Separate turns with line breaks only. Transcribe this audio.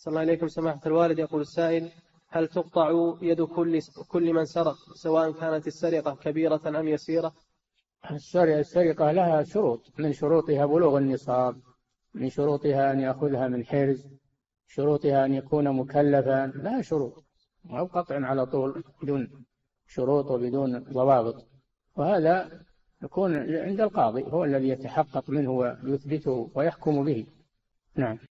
صلى الله عليكم سماحة الوالد يقول السائل هل تقطع يد كل كل من سرق سواء كانت السرقة كبيرة أم يسيرة؟
السرقة لها شروط من شروطها بلوغ النصاب من شروطها أن يأخذها من حرز شروطها أن يكون مكلفا لها شروط أو قطع على طول بدون شروط وبدون ضوابط. وهذا يكون عند القاضي هو الذي يتحقق منه ويثبته ويحكم به. نعم.